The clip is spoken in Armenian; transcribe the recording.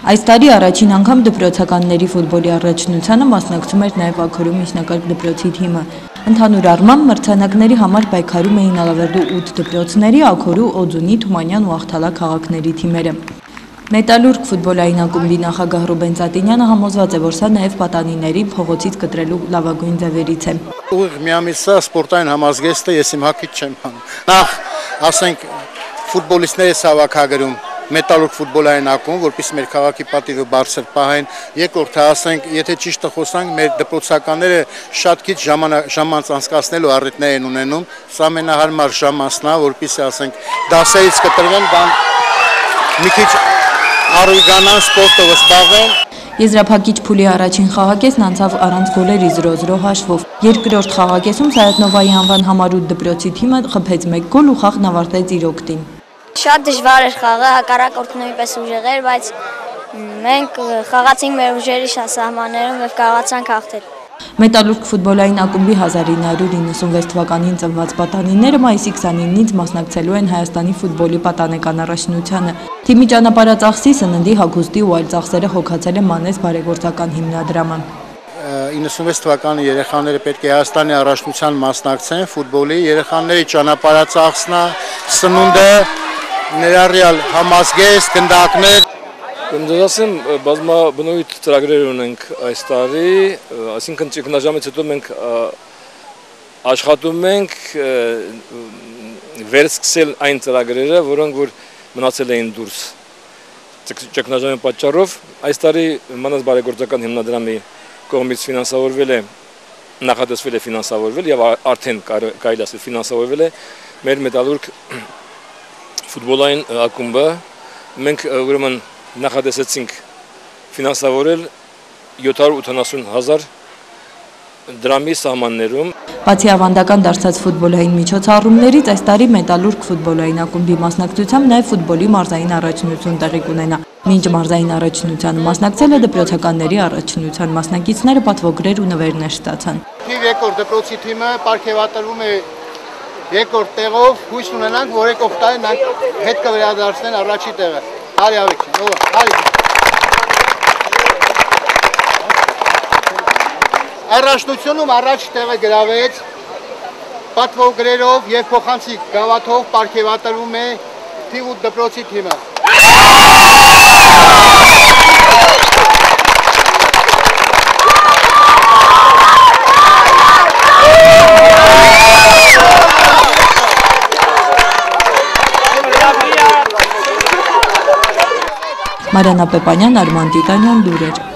Այս տարի առաջին անգամ դպրոցականների ֆուտբոլի առաջնությանը մասնակցում էր նաև Աքորու միջնակարգ դպրոցի թիմը։ Ընդհանուր առմամբ մրցանակների համար պայքարում էին Ալավերդու 8 դպրոցների, Աքորու, Օձունի, Թումանյան ու Աղթալա քաղաքների թիմերը։ Մետալուրգ ֆուտբոլային ակումբի նախագահ Ռուբեն Ծատինյանը համոզված է, որ սա նաև պատանիներին փողոցից կտրելու լավագույն ձևերից է։ Ուղիղ մի ամիսա սպորտային համազգեստը ես իմ հակից չեմ հանում։ Նախ, ասենք, ֆուտբոլիստների հավաքագրում մետալուրգ ֆուտբոլային ակումբ, որպեսզի մեր քաղաքի պատիվը բարձր պահեն։ Երկրորդը ասենք, եթե ճիշտը խոսանք, մեր դպրոցականները շատ քիչ ժամանց անցկացնելու առիթներ են ունենում։ Սա ամենահարմար ժամանցն է, որպեսզի ասենք դասերից կտրվեն, բան մի քիչ առույգանան սպորտով զբաղվեն։ Եզրափակիչ փուլի առաջին խաղակեսն անցավ առանց գոլերի 0-0 հաշվով։ Երկրորդ խաղակեսում Սայաթնովայի անվան համար 8 դպրոցի թիմը խփեց 1 գոլ ու խաղն ավարտեց իր օգտին։ Շատ դժվար էր խաղը, հակառակորդը նույնպես ուժեղ էր, բայց մենք խաղացինք մեր ուժերի սահմաններում եւ կարողացանք հաղթել։ Մետալուրգ ֆուտբոլային ակումբի 1996 թվականին ծնված պատանիները մայիսի 29-ից մասնակցելու են Հայաստանի ֆուտբոլի պատանեկան առաջնությանը։ Թիմի ճանապարհածախսի սննդի հագուստի ու այլ ծախսերը հոգացել է Մանես բարեգործական հիմնադրամը։ 96 թվականի երեխաները պետք է Հայաստանի առաջնության մասնակցեն ֆուտբոլի, երեխաների ճանապարհածախսնա, սնունդը ներառյալ համազգեստ, գնդակներ։ Դες ասեմ, բազմաբնույթ ծրագրեր ունենք այս տարի, այսինքն ճգնաժամից հետո մենք աշխատում ենք վերսկսել այն ծրագրերը, որոնք որ մնացել էին դուրս ճգնաժամի պատճառով։ Այս տարի մանած բարեգործական հիմնադրամի կողմից ֆինանսավորվել է նախատեսվել է ֆինանսավորվել եւ արդեն կարելի ասել ֆինանսավորվել է մեր մետալուրգ ֆուտբոլային ակումբը մենք ուրեմն նախադեսեցինք ֆինանսավորել 780 հազար դրամի սահմաններում Բացի ավանդական դարձած ֆուտբոլային միջոցառումներից այս տարի Մետալուրգ ֆուտբոլային ակումբի մասնակցությամբ նաև ֆուտբոլի մարզային առաջնություն տեղի կունենա։ Մինչ մարզային առաջնությանը մասնակցել է դպրոցականների առաջնության մասնակիցները պատվոգրեր ու նվերներ ստացան։ Թիվ երկրորդ դպրոցի թիմը ապարգևատրվում է երկրորդ տեղով հույս ունենանք, որ եկող տարի նրանք հետ կվերադարձնեն առաջի տեղը։ Հարի ավիքին, ով, հարի։ Առաջնությունում առաջ տեղը գրավեց պատվոգրերով եւ փոխանցիկ գավաթով ապարգևատրվում է թիվ 8 դպրոցի թիմը։ Մարիանա Պեպանյան, Արման Տիտանյան, Լուրեր։